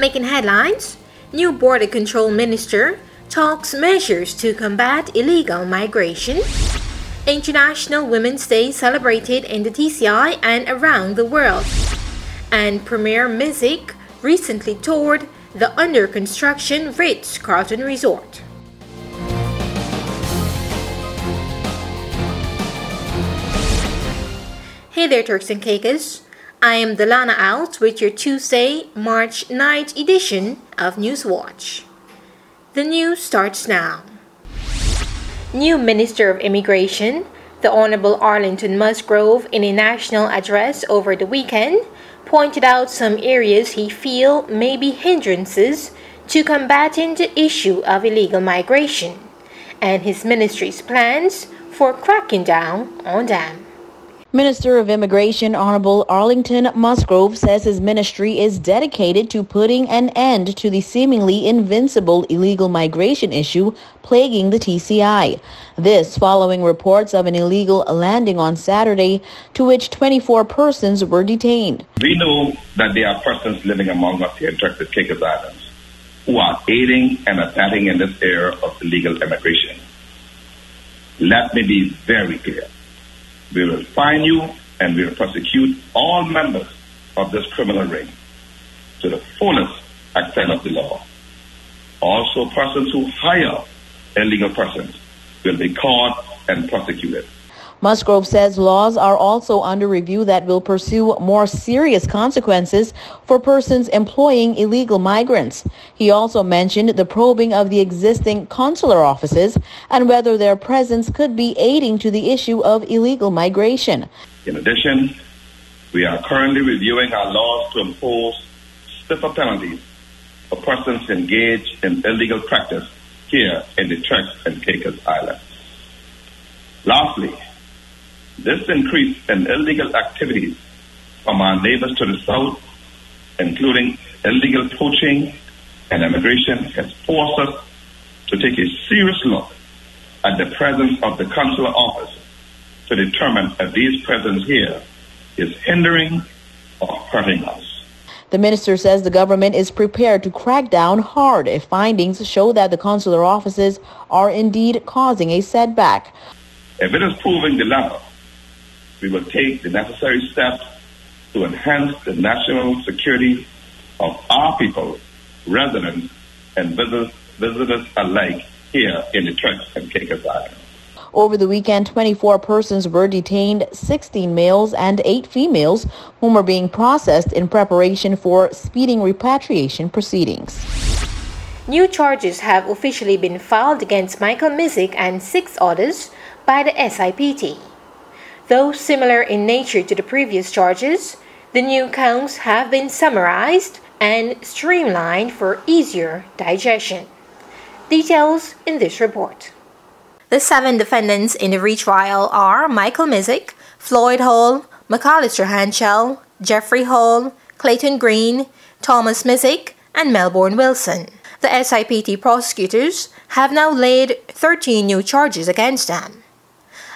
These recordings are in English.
Making headlines, new border control minister talks measures to combat illegal migration. International Women's Day celebrated in the TCI and around the world. And Premier Misick recently toured the under construction Ritz Carlton Resort. Hey there, Turks and Caicos. I am Delana Out with your Tuesday, March 9th edition of Newswatch. The news starts now. New Minister of Immigration, the Honorable Arlington Musgrove, in a national address over the weekend, pointed out some areas he feel may be hindrances to combating the issue of illegal migration and his ministry's plans for cracking down on them. Minister of Immigration Honorable Arlington Musgrove says his ministry is dedicated to putting an end to the seemingly invincible illegal migration issue plaguing the TCI. This following reports of an illegal landing on Saturday to which 24 persons were detained. We know that there are persons living among us here in Turks Caicos Islands who are aiding and abetting in this era of illegal immigration. Let me be very clear. We will fine you and we will prosecute all members of this criminal ring to the fullest extent of the law. Also, persons who hire illegal persons will be caught and prosecuted. Musgrove says laws are also under review that will pursue more serious consequences for persons employing illegal migrants. He also mentioned the probing of the existing consular offices and whether their presence could be aiding to the issue of illegal migration. In addition, we are currently reviewing our laws to impose stiffer penalties for persons engaged in illegal practice here in the Turks and Caicos Islands. Lastly, this increase in illegal activities from our neighbors to the south, including illegal poaching and immigration, has forced us to take a serious look at the presence of the consular office to determine if these presence here is hindering or hurting us. The minister says the government is prepared to crack down hard if findings show that the consular offices are indeed causing a setback. If it is proving the latter, we will take the necessary steps to enhance the national security of our people, residents, and visitors alike here in the Turks and Caicos Islands. Over the weekend, 24 persons were detained, 16 males and 8 females, whom are being processed in preparation for speeding repatriation proceedings. New charges have officially been filed against Michael Misick and six others by the SIPT. Though similar in nature to the previous charges, the new counts have been summarized and streamlined for easier digestion. Details in this report. The seven defendants in the retrial are Michael Misick, Floyd Hall, McAllister Hanchell, Jeffrey Hall, Clayton Green, Thomas Misick, and Melbourne Wilson. The SIPT prosecutors have now laid 13 new charges against them.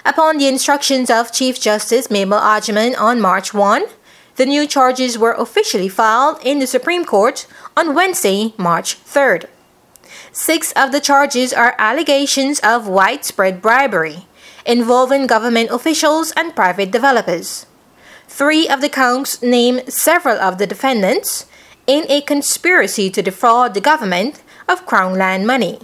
Upon the instructions of Chief Justice Mabel Agyemang on March 1, the new charges were officially filed in the Supreme Court on Wednesday, March 3rd. Six of the charges are allegations of widespread bribery involving government officials and private developers. Three of the counts name several of the defendants in a conspiracy to defraud the government of Crown land money.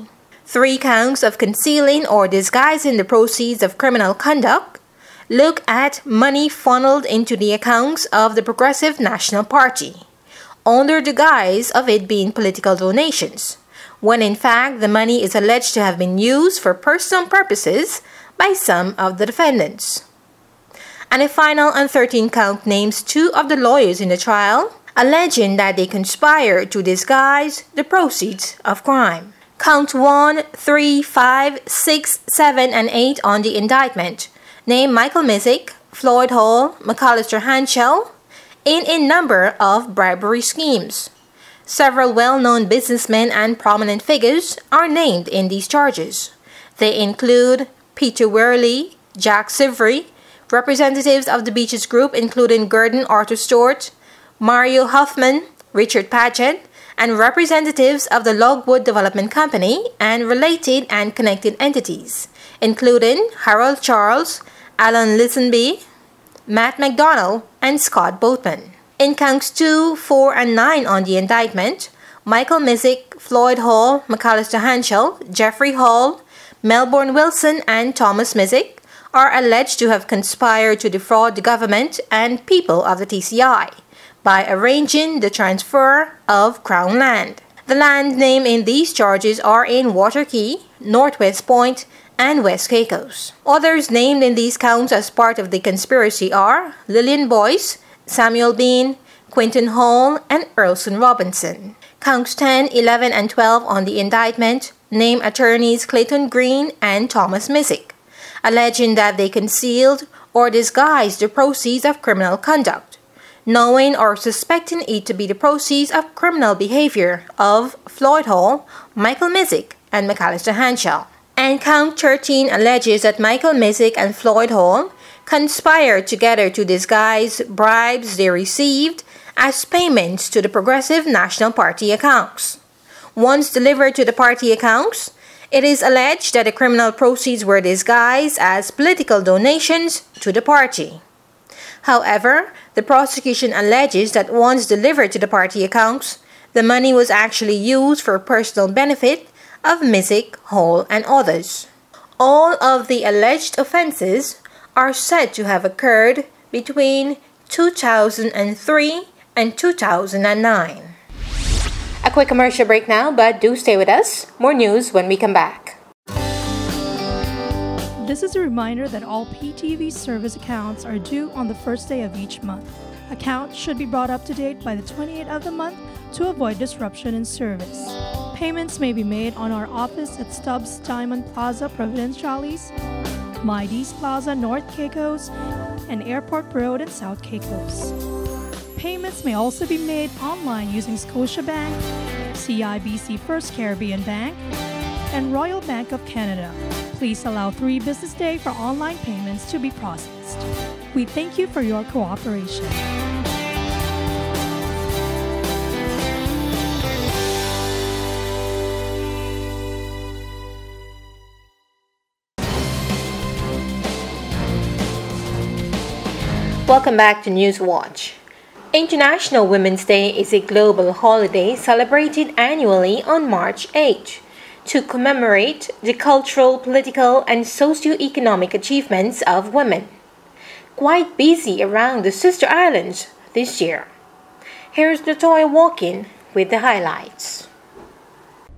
Three counts of concealing or disguising the proceeds of criminal conduct look at money funneled into the accounts of the Progressive National Party under the guise of it being political donations, when in fact the money is alleged to have been used for personal purposes by some of the defendants. And a final and 13 count names two of the lawyers in the trial, alleging that they conspired to disguise the proceeds of crime. Count 1, 3, 5, 6, 7, and 8 on the indictment. Name Michael Misick, Floyd Hall, McAllister Hanchell in a number of bribery schemes. Several well-known businessmen and prominent figures are named in these charges. They include Peter Worley, Jack Sivry, representatives of the Beaches Group including Gordon Arthur Stewart, Mario Huffman, Richard Paget, and representatives of the Logwood Development Company and related and connected entities, including Harold Charles, Alan Lisenby, Matt McDonald, and Scott Boatman. In counts 2, 4, and 9 on the indictment, Michael Misick, Floyd Hall, McAllister Hanchell, Jeffrey Hall, Melbourne Wilson, and Thomas Misick are alleged to have conspired to defraud the government and people of the TCI by arranging the transfer of Crown land. The land named in these charges are in Water Cay, Northwest Point, and West Caicos. Others named in these counts as part of the conspiracy are Lillian Boyce, Samuel Bean, Quinton Hall, and Earlson Robinson. Counts 10, 11, and 12 on the indictment name attorneys Clayton Green and Thomas Misick, alleging that they concealed or disguised the proceeds of criminal conduct, knowing or suspecting it to be the proceeds of criminal behavior of Floyd Hall, Michael Misick, and McAllister Hanchell. And count 13 alleges that Michael Misick and Floyd Hall conspired together to disguise bribes they received as payments to the Progressive National Party accounts. Once delivered to the party accounts, it is alleged that the criminal proceeds were disguised as political donations to the party. However, the prosecution alleges that once delivered to the party accounts, the money was actually used for personal benefit of Misick, Hall, and others. All of the alleged offenses are said to have occurred between 2003 and 2009. A quick commercial break now, but do stay with us. More news when we come back. This is a reminder that all PTV service accounts are due on the first day of each month. Accounts should be brought up to date by the 28th of the month to avoid disruption in service. Payments may be made on our office at Stubbs Diamond Plaza, Providenciales, Mides Plaza, North Caicos, and Airport Road in South Caicos. Payments may also be made online using Scotiabank, CIBC First Caribbean Bank, and Royal Bank of Canada. Please allow three business days for online payments to be processed. We thank you for your cooperation. Welcome back to News Watch. International Women's Day is a global holiday celebrated annually on March 8 to commemorate the cultural, political, and socio-economic achievements of women. Quite busy around the sister islands this year. Here's the Latoya Walkin with the highlights.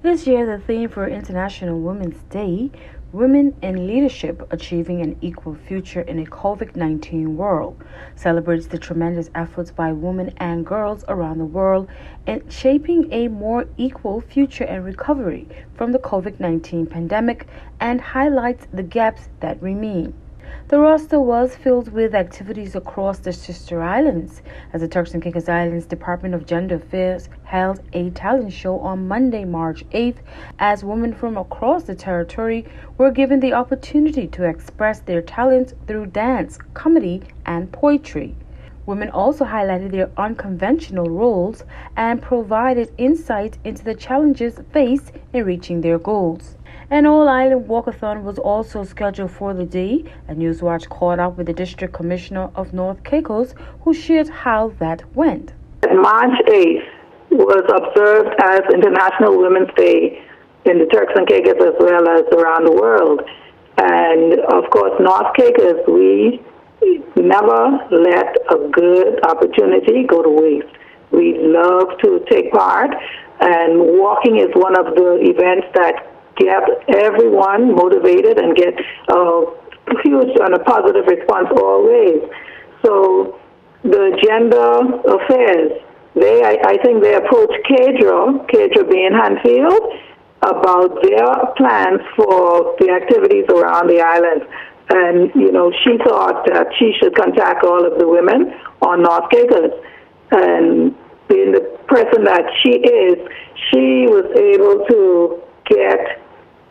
This year, the theme for International Women's Day Women in Leadership Achieving an Equal Future in a COVID 19 World celebrates the tremendous efforts by women and girls around the world in shaping a more equal future and recovery from the COVID 19 pandemic and highlights the gaps that remain. The roster was filled with activities across the sister islands as the Turks and Caicos Islands Department of Gender Affairs held a talent show on Monday, March 8th, as women from across the territory were given the opportunity to express their talents through dance, comedy, and poetry. Women also highlighted their unconventional roles and provided insight into the challenges faced in reaching their goals. An all island walkathon was also scheduled for the day, and Newswatch caught up with the District Commissioner of North Caicos, who shared how that went. March 8th was observed as International Women's Day in the Turks and Caicos as well as around the world. And of course, North Caicos, we never let a good opportunity go to waste. We love to take part, and walking is one of the events that get everyone motivated and get a huge and a positive response always. So the gender affairs, they I, I think they approached Cadra, Cadra being Hanfield, about their plans for the activities around the island. And, you know, she thought that she should contact all of the women on North Caicos. And being the person that she is, she was able to get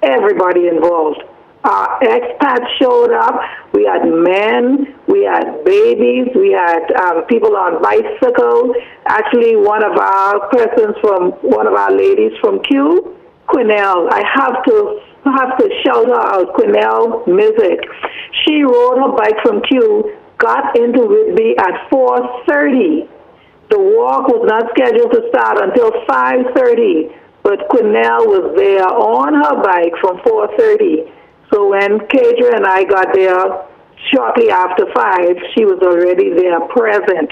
everybody involved. Our expats showed up. We had men, we had babies, we had um, people on bicycles. Actually, one of our persons from one of our ladies from Kew, Quinnell, I have to have to shout her out, Quinnell Music. She rode her bike from Kew, got into Whitby at 4:30. The walk was not scheduled to start until 5:30, but Quinnell was there on her bike from 4:30 so when Kadra and I got there shortly after five, she was already there present.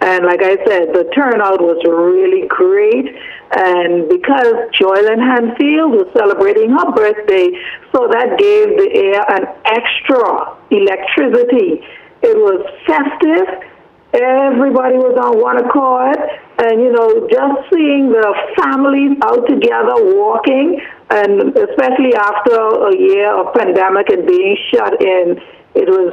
And like I said, the turnout was really great. And because Joylyn Hanfield was celebrating her birthday, so that gave the air an extra electricity. It was festive. Everybody was on one accord. And, you know, just seeing the families out together walking, and especially after a year of pandemic and being shut in, it was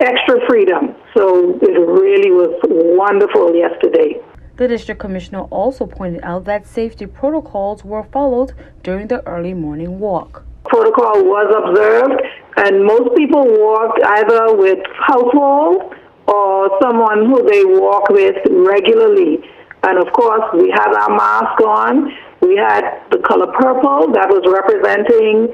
extra freedom. So it really was wonderful yesterday. The district commissioner also pointed out that safety protocols were followed during the early morning walk. Protocol was observed, and most people walked either with household or someone who they walk with regularly. And of course, we had our mask on we had the color purple that was representing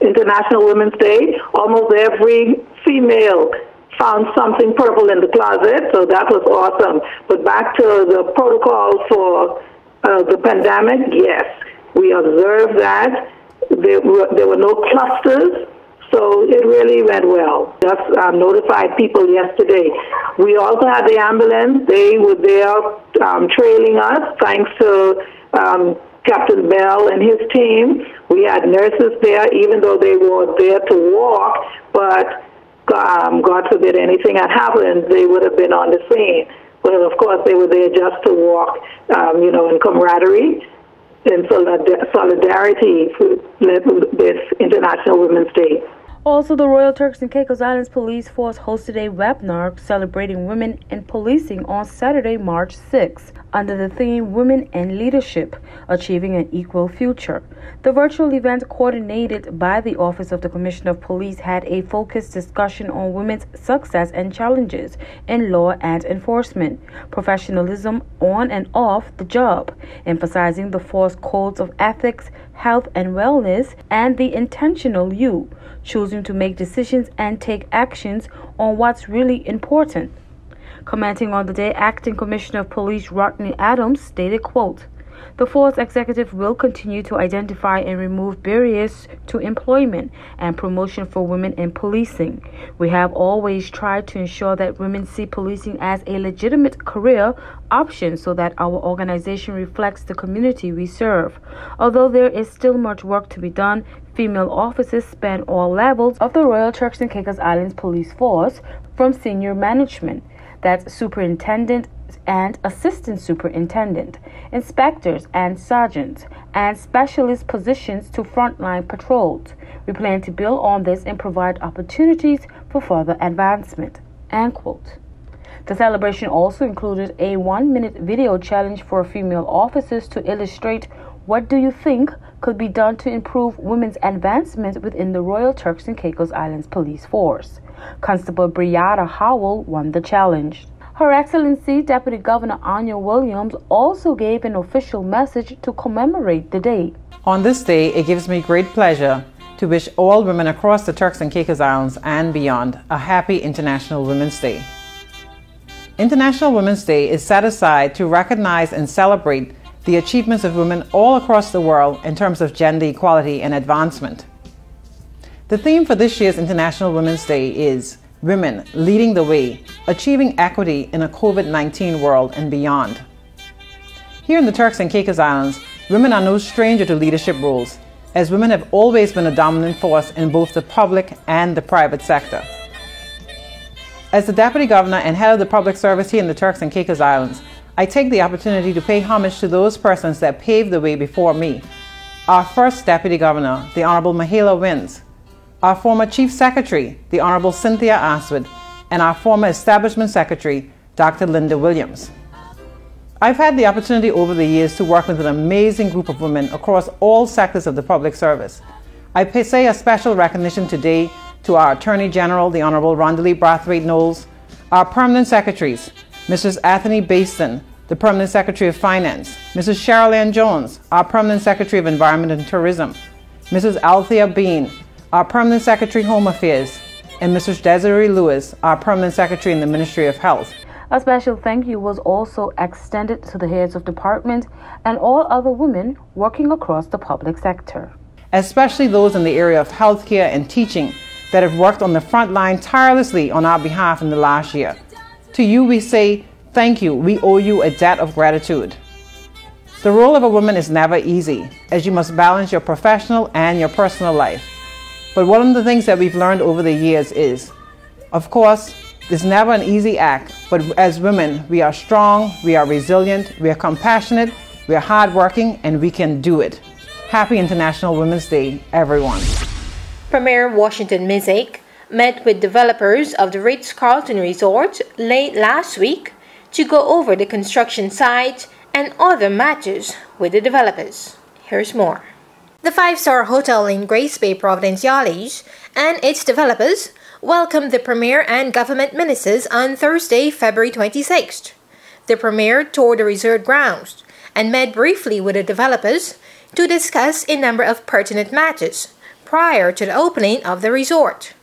International Women's Day. Almost every female found something purple in the closet, so that was awesome. But back to the protocol for uh, the pandemic, yes, we observed that. There were, there were no clusters, so it really went well. Just um, notified people yesterday. We also had the ambulance. They were there um, trailing us, thanks to um, Captain Bell and his team. We had nurses there, even though they were there to walk, but um, God forbid anything had happened, they would have been on the scene. But of course, they were there just to walk, um, you know, in camaraderie in solidarity with International Women's Day. Also, the Royal Turks and Caicos Islands Police Force hosted a webinar celebrating women in policing on Saturday, March 6, under the theme Women and Leadership Achieving an Equal Future. The virtual event, coordinated by the Office of the Commissioner of Police, had a focused discussion on women's success and challenges in law and enforcement, professionalism on and off the job, emphasizing the force codes of ethics, health and wellness, and the intentional you choosing to make decisions and take actions on what's really important. Commenting on the day, Acting Commissioner of Police Rodney Adams stated, quote, the Force Executive will continue to identify and remove barriers to employment and promotion for women in policing. We have always tried to ensure that women see policing as a legitimate career option so that our organization reflects the community we serve. Although there is still much work to be done, female officers span all levels of the Royal Turks and Caicos Islands Police Force, from senior management, that's superintendent and assistant superintendent, inspectors and sergeants, and specialist positions to frontline patrols. We plan to build on this and provide opportunities for further advancement. End quote. The celebration also included a one minute video challenge for female officers to illustrate what do you think could be done to improve women's advancement within the Royal Turks and Caicos Islands Police Force. Constable Brianna Howell won the challenge. Her Excellency Deputy Governor Anya Williams also gave an official message to commemorate the day. On this day, it gives me great pleasure to wish all women across the Turks and Caicos Islands and beyond a happy International Women's Day. International Women's Day is set aside to recognize and celebrate the achievements of women all across the world in terms of gender equality and advancement. The theme for this year's International Women's Day is Women Leading the Way, Achieving Equity in a COVID 19 World and Beyond. Here in the Turks and Caicos Islands, women are no stranger to leadership roles, as women have always been a dominant force in both the public and the private sector. As the Deputy Governor and head of the public service here in the Turks and Caicos Islands, I take the opportunity to pay homage to those persons that paved the way before me. Our first Deputy Governor, the Honorable Mahala Wynns, our former Chief Secretary, the Honorable Cynthia Astwood, and our former Establishment Secretary, Dr. Linda Williams. I've had the opportunity over the years to work with an amazing group of women across all sectors of the public service. I say a special recognition today to our Attorney General, the Honorable Rondalee Brathwaite Knowles, our permanent secretaries, Mrs. Anthony Baston, the Permanent Secretary of Finance, Mrs. Cheryl Ann Jones, our Permanent Secretary of Environment and Tourism, Mrs. Althea Bean, our Permanent Secretary Home Affairs, and Mrs. Desiree Lewis, our Permanent Secretary in the Ministry of Health. A special thank you was also extended to the heads of department and all other women working across the public sector. Especially those in the area of healthcare and teaching that have worked on the front line tirelessly on our behalf in the last year. To you, we say thank you. We owe you a debt of gratitude. The role of a woman is never easy, as you must balance your professional and your personal life. But one of the things that we've learned over the years is, of course, it's never an easy act, but as women, we are strong, we are resilient, we are compassionate, we are hardworking, and we can do it. Happy International Women's Day, everyone. Premier Washington Misick met with developers of the Ritz-Carlton Resort late last week to go over the construction site and other matters with the developers. Here's more. The five-star hotel in Grace Bay Providenciales and its developers welcomed the Premier and government ministers on Thursday, February 26th. The Premier toured the resort grounds and met briefly with the developers to discuss a number of pertinent matters prior to the opening of the resort.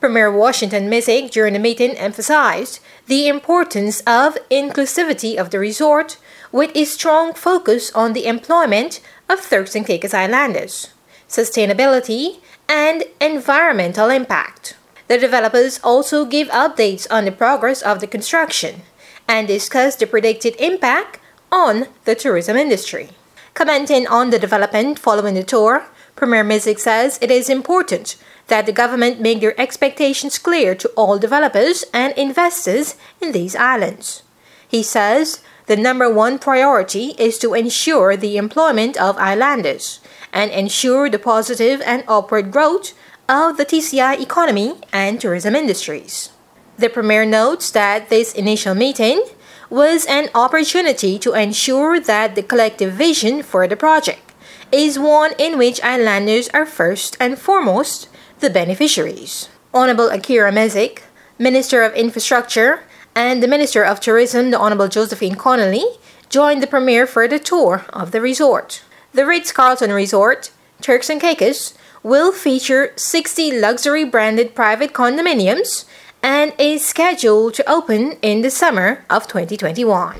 Premier Washington Misick during the meeting emphasized the importance of inclusivity of the resort with a strong focus on the employment of Turks and Caicos Islanders, sustainability, and environmental impact. The developers also give updates on the progress of the construction and discuss the predicted impact on the tourism industry. Commenting on the development following the tour, Premier Misick says it is important that the government make their expectations clear to all developers and investors in these islands. He says the number one priority is to ensure the employment of islanders and ensure the positive and upward growth of the TCI economy and tourism industries. The Premier notes that this initial meeting was an opportunity to ensure that the collective vision for the project is one in which islanders are first and foremost the beneficiaries. Honorable Akira Misick, Minister of Infrastructure, and the Minister of Tourism, the Honorable Josephine Connolly, joined the Premier for the tour of the resort. The Ritz-Carlton Resort, Turks and Caicos, will feature 60 luxury branded private condominiums and is scheduled to open in the summer of 2021.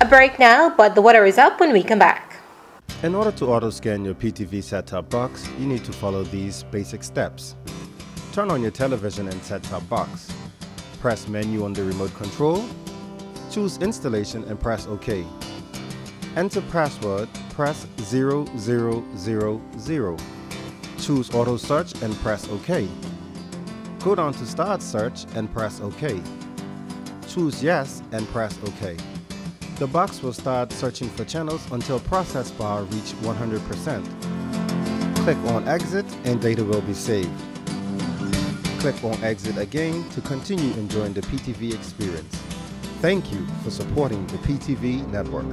A break now, but the weather is up when we come back. In order to auto-scan your PTV set-top box, you need to follow these basic steps. Turn on your television and set-top box. Press menu on the remote control. Choose installation and press OK. Enter password, press 0000. Choose auto search and press OK. Go down to start search and press OK. Choose yes and press OK. The box will start searching for channels until process bar reach 100%. Click on exit and data will be saved. Click on exit again to continue enjoying the PTV experience. Thank you for supporting the PTV network.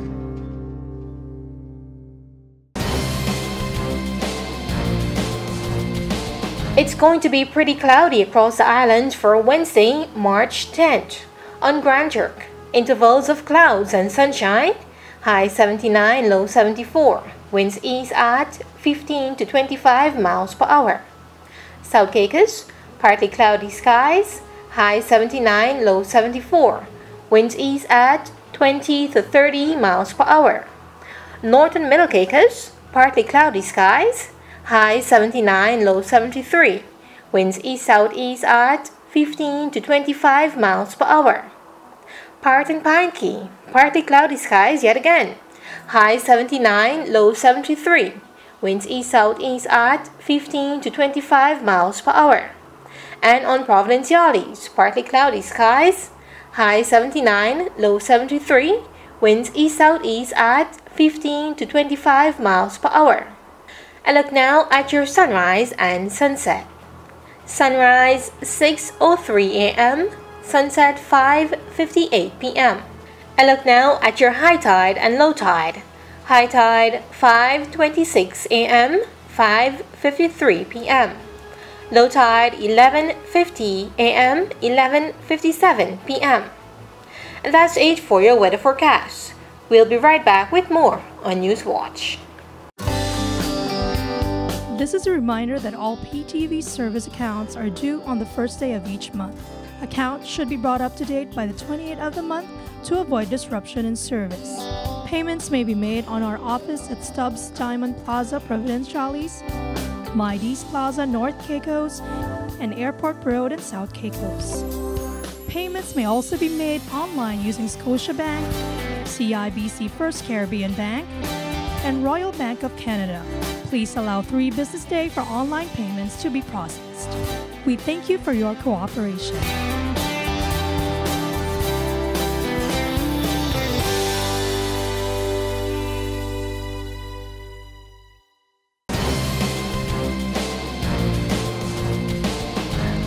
It's going to be pretty cloudy across the island for Wednesday, March 10th on Grand Turk intervals of clouds and sunshine, high 79, low 74, winds east at 15 to 25 miles per hour. South Caicos, partly cloudy skies, high 79, low 74, winds east at 20 to 30 miles per hour. Northern Middle Caicos, partly cloudy skies, high 79, low 73, winds east southeast at 15 to 25 miles per hour. Part and Pine Partly cloudy skies yet again. High 79, low 73. Winds east southeast at 15 to 25 miles per hour. And on Providence Providenciales, partly cloudy skies. High 79, low 73. Winds east southeast at 15 to 25 miles per hour. And look now at your sunrise and sunset. Sunrise 6:03 a.m sunset 5.58 p.m. And look now at your high tide and low tide. High tide 5.26 a.m., 5:53 p.m. Low tide 11:50 a.m. 11:57 p.m. And that's it for your weather forecast. We'll be right back with more on News Watch. This is a reminder that all PTV service accounts are due on the first day of each month. Accounts should be brought up to date by the 28th of the month to avoid disruption in service. Payments may be made on our office at Stubbs Diamond Plaza, Providenciales, Mides Plaza, North Caicos, and Airport Road in South Caicos. Payments may also be made online using Scotiabank, CIBC First Caribbean Bank, and Royal Bank of Canada. Please allow three business days for online payments to be processed. We thank you for your cooperation.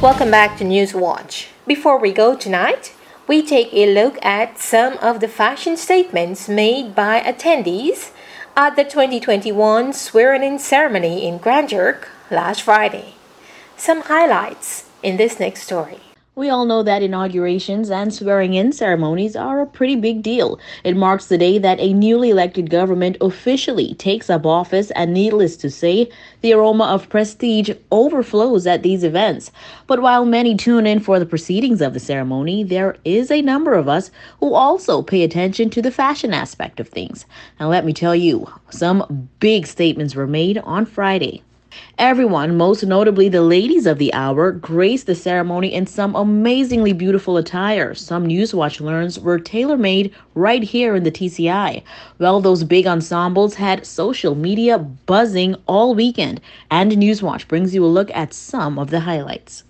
Welcome back to News Watch. Before we go tonight, we take a look at some of the fashion statements made by attendees at the 2021 swearing-in ceremony in Grand Turk last Friday. Some highlights in this next story. We all know that inaugurations and swearing in ceremonies are a pretty big deal. It marks the day that a newly elected government officially takes up office, and needless to say, the aroma of prestige overflows at these events. But while many tune in for the proceedings of the ceremony, there is a number of us who also pay attention to the fashion aspect of things. Now, let me tell you, some big statements were made on Friday. Everyone, most notably the ladies of the hour, graced the ceremony in some amazingly beautiful attire. Some Newswatch learns were tailor made right here in the TCI. Well, those big ensembles had social media buzzing all weekend, and Newswatch brings you a look at some of the highlights.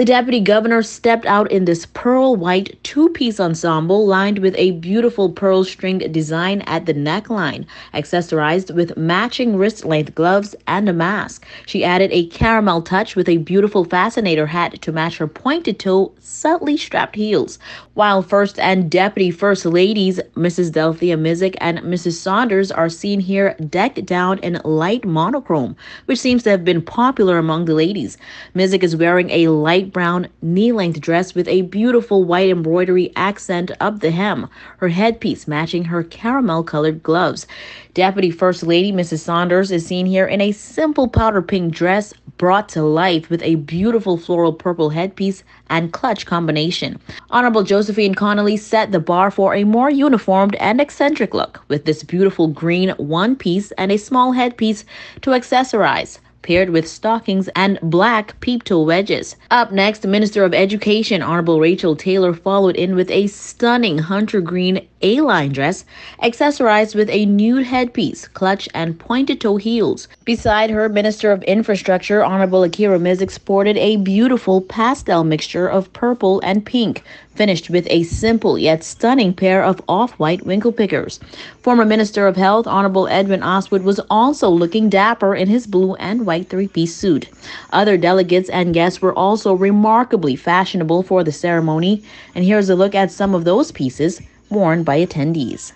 The deputy governor stepped out in this pearl white two piece ensemble lined with a beautiful pearl stringed design at the neckline, accessorized with matching wrist length gloves and a mask. She added a caramel touch with a beautiful fascinator hat to match her pointed toe, subtly strapped heels. While First and Deputy First Ladies, Mrs. Delthea Misick and Mrs. Saunders, are seen here decked down in light monochrome, which seems to have been popular among the ladies. Misick is wearing a light brown knee length dress with a beautiful white embroidery accent up the hem, her headpiece matching her caramel colored gloves. Deputy First Lady Mrs. Saunders is seen here in a simple powder pink dress brought to life with a beautiful floral purple headpiece and clutch combination. Honorable Josephine Connolly set the bar for a more uniformed and eccentric look with this beautiful green one piece and a small headpiece to accessorize paired with stockings and black peep toe wedges. Up next, Minister of Education Honorable Rachel Taylor followed in with a stunning hunter green A-line dress, accessorized with a nude headpiece, clutch, and pointed toe heels. Beside her, Minister of Infrastructure Honorable Akira Misick sported a beautiful pastel mixture of purple and pink, finished with a simple yet stunning pair of off-white winkle pickers. Former Minister of Health Honorable Edwin Astwood was also looking dapper in his blue and white three-piece suit. Other delegates and guests were also remarkably fashionable for the ceremony, and here's a look at some of those pieces worn by attendees.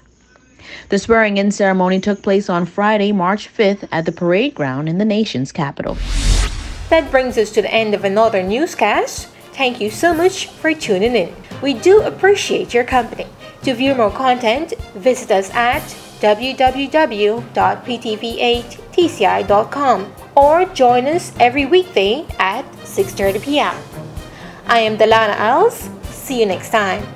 The swearing in ceremony took place on Friday, March 5th at the parade ground in the nation's capital. That brings us to the end of another newscast. Thank you so much for tuning in. We do appreciate your company. To view more content, visit us at www.ptv8tci.com or join us every weekday at 6:30 p.m. I am Delana Els. See you next time.